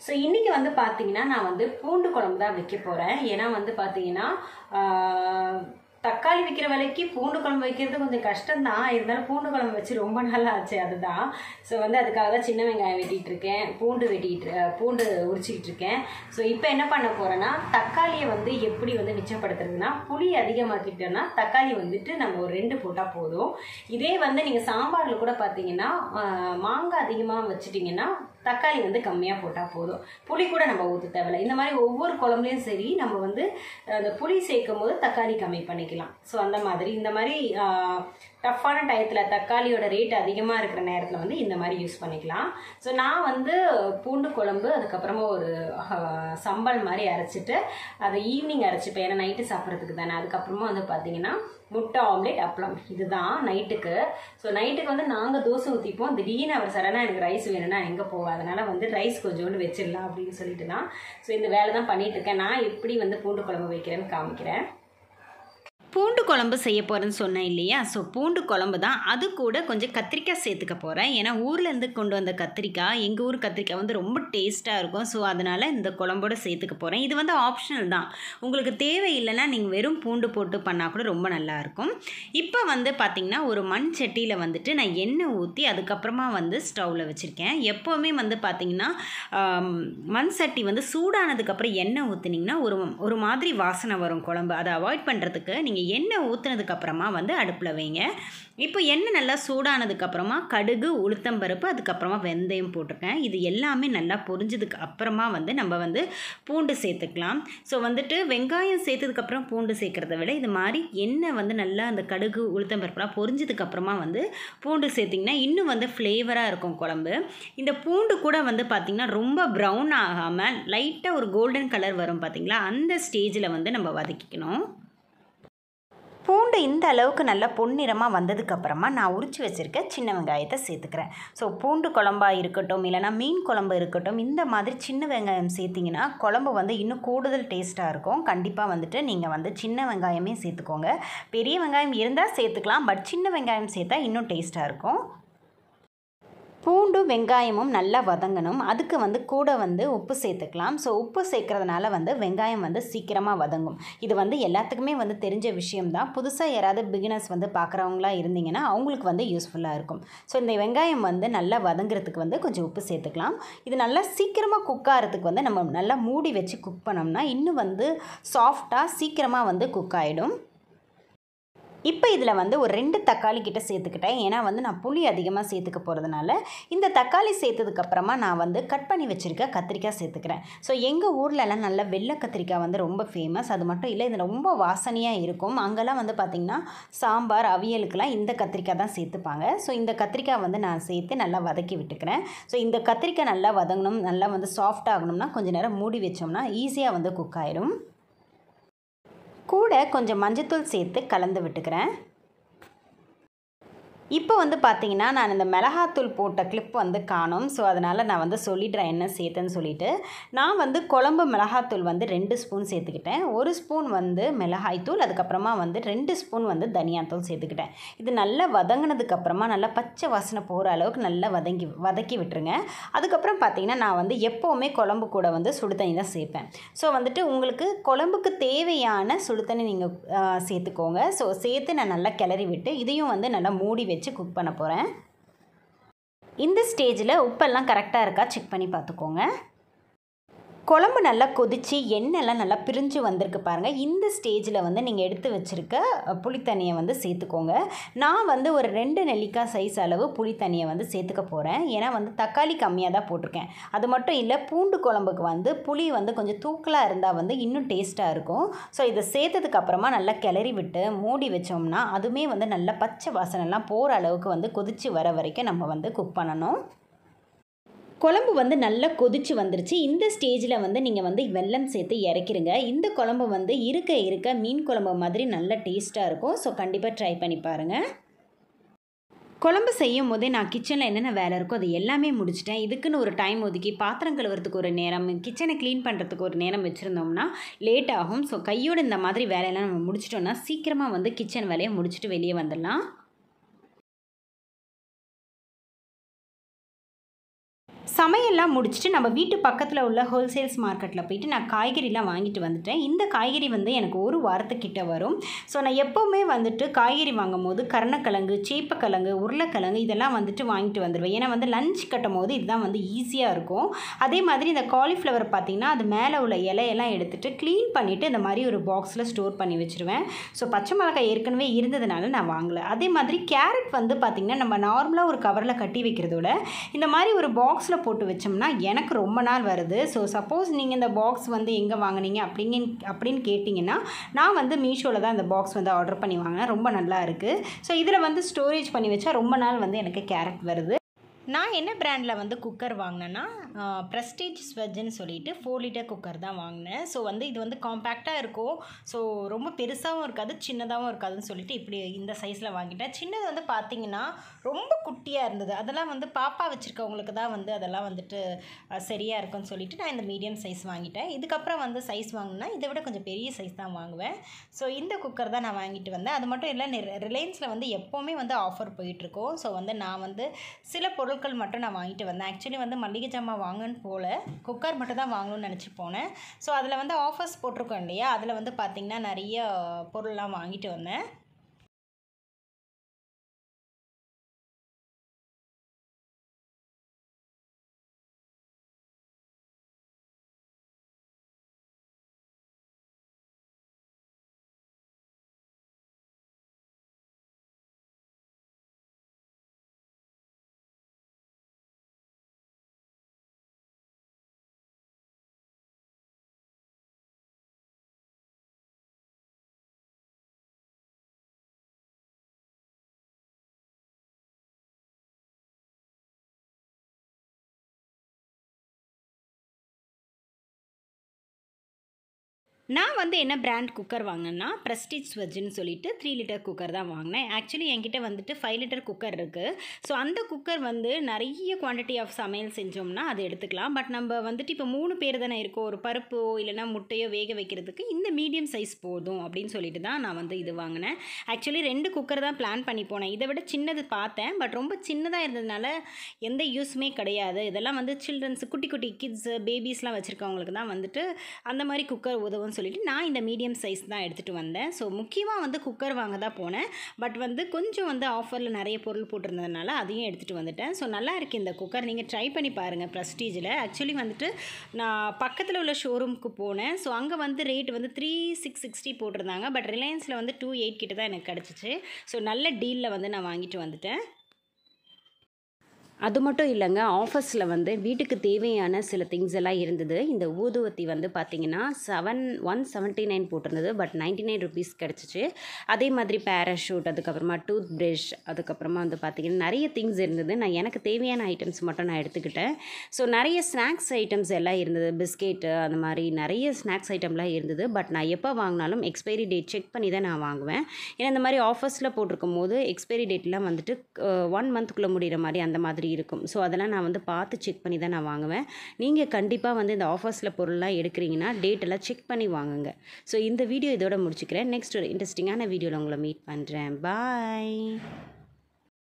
So இன்றைக்கி வந்து பார்த்தீங்கன்னா நான் வந்து பூண்டு குழம்பு தான் வைக்க போகிறேன் ஏன்னா வந்து பார்த்தீங்கன்னா தக்காளி வைக்கிற விலைக்கு பூண்டு குழம்பு வைக்கிறது கொஞ்சம் கஷ்டம்தான். இருந்தாலும் பூண்டு குழம்பு வச்சு ரொம்ப நாள் ஆச்சு அதுதான். ஸோ வந்து அதுக்காக தான் சின்ன வெங்காயம் வெட்டிகிட்டு இருக்கேன். பூண்டு வெட்டிட்டு பூண்டு உரிச்சிக்கிட்டு இருக்கேன். ஸோ இப்போ என்ன பண்ண போகிறேன்னா தக்காளியை வந்து எப்படி வந்து மிச்சப்படுத்துறதுன்னா புளி அதிகமாக்கிட்டோன்னா தக்காளி வந்துட்டு நம்ம ஒரு ரெண்டு போட்டால் போதும். இதே வந்து நீங்கள் சாம்பாரில் கூட பார்த்தீங்கன்னா மாங்காய் அதிகமாக வச்சுட்டிங்கன்னா தக்காளி வந்து கம்மியாக போட்டால் போதும். புளி கூட நம்ம ஊற்ற தேவையில்ல. இந்த மாதிரி ஒவ்வொரு குழம்புலையும் சரி நம்ம வந்து அந்த புளி சேர்க்கும் போது தக்காளி கம்மி பண்ணிக்கலாம். ஸோ அந்த மாதிரி இந்த மாதிரி டஃப்பான டயத்தில் தக்காளியோட ரேட் அதிகமாக இருக்கிற நேரத்தில் வந்து இந்த மாதிரி யூஸ் பண்ணிக்கலாம். ஸோ நான் வந்து பூண்டு குழம்பு அதுக்கப்புறமா ஒரு சம்பல் மாதிரி அரைச்சிட்டு அதை ஈவினிங் அரைச்சிப்பேன். ஏன்னா நைட்டு சாப்பிட்றதுக்கு தானே. அதுக்கப்புறமா வந்து பார்த்தீங்கன்னா முட்டை ஆம்லேட் அப்பளம். இதுதான் நைட்டுக்கு ஸோ நைட்டுக்கு வந்து நாங்கள் தோசை ஊற்றிப்போம் திடீர்னு அவர் சடனாக எனக்கு ரைஸ் வேணும்னா எங்கே போவோம் அதனால் வந்து ரைஸ் கொஞ்சோண்டு வச்சிடலாம் அப்படின்னு சொல்லிட்டு தான் ஸோ இந்த வேலை தான் பண்ணிகிட்ருக்கேன் இருக்கேன். நான் எப்படி வந்து பூண்டு குழம்பு வைக்கிறேன்னு காமிக்கிறேன். பூண்டு குழம்பு செய்ய போகிறேன்னு சொன்னேன் இல்லையா? ஸோ பூண்டு குழம்பு தான். அது கூட கொஞ்சம் கத்திரிக்காய் சேர்த்துக்க போகிறேன் ஏன்னா ஊர்லேருந்து கொண்டு வந்த கத்திரிக்காய் எங்கள் ஊர் கத்திரிக்காய் வந்து ரொம்ப டேஸ்ட்டாக இருக்கும். ஸோ அதனால் இந்த குழம்போட சேர்த்துக்க போகிறேன் இது வந்து ஆப்ஷனல் தான். உங்களுக்கு தேவை இல்லைன்னா நீங்கள் வெறும் பூண்டு போட்டு பண்ணால் கூட ரொம்ப நல்லாயிருக்கும் இப்போ வந்து பார்த்திங்கன்னா ஒரு மண் சட்டியில் வந்துட்டு நான் எண்ணெய் ஊற்றி அதுக்கப்புறமா வந்து ஸ்டவ்வில் வச்சுருக்கேன். எப்போவுமே வந்து பார்த்திங்கன்னா மண் சட்டி வந்து சூடானதுக்கப்புறம் எண்ணெய் ஊற்றுனீங்கன்னா ஒரு ஒரு மாதிரி வாசனை வரும் குழம்பு. அதை அவாய்ட் பண்ணுறதுக்கு நீங்கள் எண்ணெய் ஊற்றுனதுக்கப்புறமா வந்து அடுப்பில் வைங்க. இப்போ எண்ணெய் நல்லா சூடானதுக்கப்புறமா கடுகு உளுத்தம்பருப்பு அதுக்கப்புறமா வெந்தயம் போட்டிருக்கேன் இது எல்லாமே நல்லா பொரிஞ்சதுக்கு அப்புறமா வந்து நம்ம வந்து பூண்டு சேர்த்துக்கலாம். ஸோ வந்துட்டு வெங்காயம் சேர்த்ததுக்கப்புறம் பூண்டு சேர்க்குறத விட இது மாதிரி எண்ணெய் வந்து நல்லா அந்த கடுகு உளுத்தம்பருப்புலாம் பொரிஞ்சதுக்கப்புறமா வந்து பூண்டு சேர்த்திங்கன்னா இன்னும் வந்து ஃப்ளேவராக இருக்கும் குழம்பு. இந்த பூண்டு கூட வந்து பார்த்திங்கன்னா ரொம்ப ப்ரௌன் ஆகாமல் லைட்டாக ஒரு கோல்டன் கலர் வரும் பார்த்திங்களா அந்த ஸ்டேஜில் வந்து நம்ம வதக்கிக்கணும். பூண்டு இந்த அளவுக்கு நல்லா பொன்னிறமாக வந்ததுக்கப்புறமா நான் உரிச்சு வச்சுருக்க சின்ன வெங்காயத்தை சேர்த்துக்கிறேன். ஸோ பூண்டு குழம்பாக இருக்கட்டும் இல்லைனா மீன் குழம்பு இருக்கட்டும் இந்த மாதிரி சின்ன வெங்காயம் சேர்த்திங்கன்னா குழம்பு வந்து இன்னும் கூடுதல் டேஸ்ட்டாக இருக்கும். கண்டிப்பாக வந்துட்டு நீங்கள் வந்து சின்ன வெங்காயமே சேர்த்துக்கோங்க. பெரிய வெங்காயம் இருந்தால் சேர்த்துக்கலாம் பட் சின்ன வெங்காயம் சேர்த்தா இன்னும் டேஸ்ட்டாக இருக்கும். பூண்டும் வெங்காயமும் நல்லா வதங்கணும். அதுக்கு வந்து கூட வந்து உப்பு சேர்த்துக்கலாம். ஸோ உப்பு சேர்க்குறதுனால வந்து வெங்காயம் வந்து சீக்கிரமாக வதங்கும். இது வந்து எல்லாத்துக்குமே வந்து தெரிஞ்ச விஷயம்தான். புதுசாக யாராவது பிகினர்ஸ் வந்து பார்க்குறவங்களா இருந்தீங்கன்னா அவங்களுக்கு வந்து யூஸ்ஃபுல்லாக இருக்கும். ஸோ இந்த வெங்காயம் வந்து நல்லா வதங்குறதுக்கு வந்து கொஞ்சம் உப்பு சேர்த்துக்கலாம். இது நல்லா சீக்கிரமாக குக் ஆகிறதுக்கு வந்து நம்ம நல்லா மூடி வச்சு குக் பண்ணோம்னா இன்னும் வந்து சாஃப்டாக சீக்கிரமாக வந்து குக் ஆகிடும் இப்போ இதில் வந்து ஒரு ரெண்டு தக்காளி கிட்ட சேர்த்துக்கிட்டேன். ஏன்னா வந்து நான் புளி அதிகமாக சேர்த்துக்க போகிறதுனால இந்த தக்காளி சேர்த்ததுக்கப்புறமா நான் வந்து கட் பண்ணி வச்சுருக்க கத்திரிக்காய் சேர்த்துக்கிறேன். ஸோ எங்கள் ஊர்லலாம் நல்ல வெள்ளை கத்திரிக்காய் வந்து ரொம்ப ஃபேமஸ் அது மட்டும் இல்லை இது ரொம்ப வாசனையாக இருக்கும். அங்கெல்லாம் வந்து பார்த்திங்கன்னா சாம்பார் அவியலுக்கெல்லாம் இந்த கத்திரிக்காய் தான் சேர்த்துப்பாங்க. ஸோ இந்த கத்திரிக்காய் வந்து நான் சேர்த்து நல்லா வதக்கி விட்டுக்கிறேன். ஸோ இந்த கத்திரிக்காய் நல்லா வதங்கணும் நல்லா வந்து சாஃப்ட் ஆகணும்னா கொஞ்சம் நேரம் மூடி வச்சோம்னா ஈஸியாக வந்து குக் ஆயிடும் கூட கொஞ்சம் மஞ்சத்தூள் சேர்த்து கலந்து விட்டுக்கிறேன். இப்போ வந்து பார்த்தீங்கன்னா நான் இந்த மிளகாத்தூள் போட்ட கிளிப் வந்து காணும். ஸோ அதனால் நான் வந்து சொல்லிடுறேன் என்ன சேர்த்தேன்னு சொல்லிட்டு. நான் வந்து குழம்பு மிளகாத்தூள் வந்து ரெண்டு ஸ்பூன் சேர்த்துக்கிட்டேன். ஒரு ஸ்பூன் வந்து மிளகாய்த்தூள் அதுக்கப்புறமா வந்து ரெண்டு ஸ்பூன் வந்து தனியாத்தூள் சேர்த்துக்கிட்டேன். இது நல்லா வதங்கினதுக்கப்புறமா நல்லா பச்சை வாசனை போகிற அளவுக்கு நல்லா வதங்கி வதக்கி விட்டுருங்க. அதுக்கப்புறம் பார்த்தீங்கன்னா நான் வந்து எப்போவுமே குழம்பு கூட வந்து சுடு தண்ணி தான் சேர்ப்பேன். ஸோ வந்துட்டு உங்களுக்கு குழம்புக்கு தேவையான சுடு தண்ணி நீங்கள் சேர்த்துக்கோங்க. ஸோ சேர்த்து நான் நல்லா கிளறி விட்டு இதையும் வந்து நல்லா மூடி வச்சு குக் பண்ண போகிறேன் இந்த ஸ்டேஜில் உப்பெல்லாம் கரெக்டாக இருக்கா? செக் பண்ணி பார்த்துக்கோங்க. குழம்பு நல்லா கொதித்து எண்ணெய்லாம் நல்லா பிரிஞ்சு வந்திருக்கு பாருங்கள் இந்த ஸ்டேஜில் வந்து நீங்கள் எடுத்து வச்சுருக்க புளித்தண்ணியை வந்து சேர்த்துக்கோங்க. நான் வந்து ஒரு ரெண்டு நெல்லிக்காய் சைஸ் அளவு புளித்தண்ணியை வந்து சேர்த்துக்க போகிறேன் ஏன்னா வந்து தக்காளி கம்மியாக தான் போட்டிருக்கேன். அது மட்டும் இல்லை பூண்டு குழம்புக்கு வந்து புளி வந்து கொஞ்சம் தூக்கலாக இருந்தால் வந்து இன்னும் டேஸ்ட்டாக இருக்கும். ஸோ இதை சேர்த்ததுக்கப்புறமா நல்லா கிளறி விட்டு மூடி வச்சோம்னா அதுவுமே வந்து நல்லா பச்சை வாசனைலாம் போகிற அளவுக்கு வந்து கொதித்து வர வரைக்கும் நம்ம வந்து குக் பண்ணணும். குழம்பு வந்து நல்லா கொதிச்சு வந்துருச்சு. இந்த ஸ்டேஜில் வந்து நீங்கள் வந்து வெல்லம் சேர்த்து இறக்கிருங்க. இந்த குழம்பு வந்து இருக்க இருக்க மீன் குழம்பு மாதிரி நல்ல டேஸ்ட்டாக இருக்கும். ஸோ கண்டிப்பாக ட்ரை பண்ணி பாருங்கள் குழம்பு செய்யும் போதே நான் கிச்சனில் என்னென்ன வேலை இருக்கோ அது எல்லாமே முடிச்சிட்டேன். இதுக்குன்னு ஒரு டைம் ஒதுக்கி பாத்திரம் கழுவுறதுக்கு ஒரு நேரம் கிச்சனை க்ளீன் பண்ணுறதுக்கு ஒரு நேரம் வச்சுருந்தோம்னா லேட் ஆகும். ஸோ கையோட இந்த மாதிரி வேலையெல்லாம் நம்ம முடிச்சிட்டோம்னா சீக்கிரமாக வந்து கிச்சன் வேலையை முடிச்சுட்டு வெளியே வந்துடலாம். சமையல்லாம் முடிச்சுட்டு நம்ம வீட்டு பக்கத்தில் உள்ள ஹோல்சேல்ஸ் மார்க்கெட்டில் போயிட்டு நான் காய்கறிலாம் வாங்கிட்டு வந்துட்டேன். இந்த காய்கறி வந்து எனக்கு ஒரு வாரத்துக்கிட்ட வரும். ஸோ நான் எப்போவுமே வந்துட்டு காய்கறி வாங்கும் போது கருணக்கிழங்கு சேப்பக்கிழங்கு உருளைக்கிழங்கு இதெல்லாம் வந்துட்டு வாங்கிட்டு வந்துடுவேன் ஏன்னா வந்து லஞ்ச் கட்டும் போது இதுதான் வந்து ஈஸியாக இருக்கும். அதே மாதிரி இந்த காலிஃப்ளவர் பார்த்திங்கன்னா அது மேலே உள்ள இலையெல்லாம் எடுத்துகிட்டு க்ளீன் பண்ணிவிட்டு இந்த மாதிரி ஒரு பாக்ஸில் ஸ்டோர் பண்ணி வச்சுருவேன். ஸோ பச்சை மிளகாய் ஏற்கனவே இருந்ததுனால நான் வாங்கலை. அதே மாதிரி கேரட் வந்து பார்த்திங்கன்னா நம்ம நார்மலாக ஒரு கவரில் கட்டி வைக்கிறதோட இந்த மாதிரி ஒரு பாக்ஸில் போட்டு வச்சோம்னா எனக்கு ரொம்ப நாள் வருது. ஸோ சப்போஸ் நீங்கள் இந்த பாக்ஸ் வந்து எங்கே வாங்குனீங்க அப்படிங்க அப்படின்னு கேட்டிங்கன்னா நான் வந்து மீஷோவில் தான் இந்த பாக்ஸ் வந்து ஆர்டர் பண்ணி வாங்கினேன். ரொம்ப நல்லா இருக்குது ஸோ இதில் வந்து ஸ்டோரேஜ் பண்ணி வச்சா ரொம்ப நாள் வந்து எனக்கு கேரட் வருது. நான் என்ன ப்ராண்டில் வந்து குக்கர் வாங்கினேன்னா ப்ரெஸ்டீஜ் ஸ்வெஜ்ஜுன்னு சொல்லிட்டு ஃபோர் லிட்டர் குக்கர் தான் வாங்கினேன். ஸோ வந்து இது வந்து காம்பேக்டாக இருக்கும் ஸோ ரொம்ப பெருசாகவும் இருக்காது சின்னதாகவும் இருக்காதுன்னு சொல்லிட்டு இப்படி இந்த சைஸில் வாங்கிட்டேன். சின்னது வந்து பார்த்திங்கன்னா ரொம்ப குட்டியாக இருந்தது. அதெல்லாம் வந்து பாப்பா வச்சுருக்கவங்களுக்கு தான் வந்து அதெல்லாம் வந்துட்டு சரியாக இருக்கும்னு சொல்லிட்டு நான் இந்த மீடியம் சைஸ் வாங்கிட்டேன். இதுக்கப்புறம் வந்து சைஸ் வாங்கினா இதை விட கொஞ்சம் பெரிய சைஸ் தான் வாங்குவேன். ஸோ இந்த குக்கர் தான் நான் வாங்கிட்டு வந்தேன். அது மட்டும் இல்லை ரிலையன்ஸில் வந்து எப்போவுமே வந்து ஆஃபர் போயிட்டுருக்கோம் ஸோ வந்து நான் வந்து சில பொருள் பொருட்கள் மட்டும் நான் வாங்கிட்டு வந்தேன். ஆக்சுவலி வந்து மளிகை ஜாமான் வாங்கன்னு போல குக்கர் மட்டும் தான் வாங்கணும்னு நினச்சி போனேன். ஸோ அதில் வந்து ஆஃபர்ஸ் போட்டிருக்கோம் இல்லையா? அதில் வந்து பார்த்திங்கன்னா நிறைய பொருள்லாம் வாங்கிட்டு வந்தேன். நான் வந்து என்ன பிராண்ட் குக்கர் வாங்கினேன்னா ப்ரெஸ்டீஜ் ஸ்வெஜ்னு சொல்லிட்டு த்ரீ லிட்டர் குக்கர் தான் வாங்கினேன். ஆக்சுவலி என்கிட்ட வந்துட்டு ஃபைவ் லிட்டர் குக்கர் இருக்குது ஸோ அந்த குக்கர் வந்து நிறைய குவான்டிட்டி ஆஃப் சமையல் செஞ்சோம்னா அது எடுத்துக்கலாம். பட் நம்ம வந்துட்டு இப்போ மூணு பேர் தானே இருக்கோம். ஒரு பருப்போ இல்லைன்னா முட்டையோ வேக வைக்கிறதுக்கு இந்த மீடியம் சைஸ் போதும் அப்படின்னு சொல்லிட்டு தான் நான் வந்து இது வாங்கினேன். ஆக்சுவலி ரெண்டு குக்கர் தான் பிளான் பண்ணி போனேன். இதை விட சின்னது பார்த்தேன். பட் ரொம்ப சின்னதாக இருந்ததுனால எந்த யூஸுமே கிடையாது. இதெல்லாம் வந்து சில்ட்ரன்ஸ் குட்டி குட்டி கிட்ஸ் பேபிஸ்லாம் வச்சுருக்கவங்களுக்கு தான் வந்துட்டு அந்த மாதிரி குக்கர் உதவும் உதவும்னு சொல்லிட்டு நான் இந்த மீடியம் சைஸ் தான் எடுத்துகிட்டு வந்தேன். ஸோ முக்கியமாக வந்து குக்கர் வாங்க தான் போனேன். பட் வந்து கொஞ்சம் வந்து ஆஃபரில் நிறைய பொருள் போட்டிருந்ததுனால அதையும் எடுத்துகிட்டு வந்துட்டேன். ஸோ நல்லா இருக்குது இந்த குக்கர் நீங்கள் ட்ரை பண்ணி பாருங்கள் ப்ரெஸ்டீஜில் ஆக்சுவலி வந்துட்டு நான் பக்கத்தில் உள்ள ஷோரூமுக்கு போனேன். ஸோ அங்கே வந்து ரேட் வந்து த்ரீ சிக்ஸ் சிக்ஸ்டி போட்டிருந்தாங்க. பட் ரிலையன்ஸில் வந்து டூ எயிட் கிட்ட தான் எனக்கு கிடச்சிச்சு. ஸோ நல்ல டீலில் வந்து நான் வாங்கிட்டு வந்துட்டேன். அது மட்டும் இல்லைங்க ஆஃபர்ஸில் வந்து வீட்டுக்கு தேவையான சில திங்ஸ் எல்லாம் இருந்தது. இந்த ஊதுவத்தி வந்து பார்த்திங்கன்னா செவன் ஒன் செவன்ட்டி நைன் போட்டிருந்தது பட் நைன்ட்டி நைன் ருபீஸ் கிடச்சிச்சு. அதே மாதிரி பேராஷூட் அதுக்கப்புறமா டூத் ப்ரஷ் அதுக்கப்புறமா வந்து பார்த்திங்கன்னா நிறைய திங்ஸ் இருந்தது. நான் எனக்கு தேவையான ஐட்டம்ஸ் மட்டும் நான் எடுத்துக்கிட்டேன். ஸோ நிறைய ஸ்நாக்ஸ் ஐட்டம்ஸ் எல்லாம் இருந்தது. பிஸ்கெட்டு அந்த மாதிரி நிறைய ஸ்நாக்ஸ் ஐட்டம்லாம் இருந்தது. பட் நான் எப்போ வாங்கினாலும் எக்ஸ்பைரி டேட் செக் பண்ணி தான் நான் வாங்குவேன். ஏன்னா இந்த மாதிரி ஆஃபர்ஸில் போட்டிருக்கும் போது எக்ஸ்பைரி டேட்லாம் வந்துட்டு ஒன் மந்த்துக்குள்ளே முடிகிற மாதிரி அந்த மாதிரி இருக்கும். ஸோ அதெல்லாம் நான் வந்து பார்த்து செக் பண்ணி தான் நான் வாங்குவேன். நீங்கள் கண்டிப்பாக வந்து இந்த ஆஃபர்ஸில் பொருள்லாம் எடுக்கிறீங்கன்னா டேட்டெல்லாம் செக் பண்ணி வாங்குங்க. ஸோ இந்த வீடியோ இதோட முடிச்சுக்கிறேன். நெக்ஸ்ட் ஒரு இன்ட்ரெஸ்டிங்கான வீடியோவில் உங்களை மீட் பண்ணுறேன் பாய்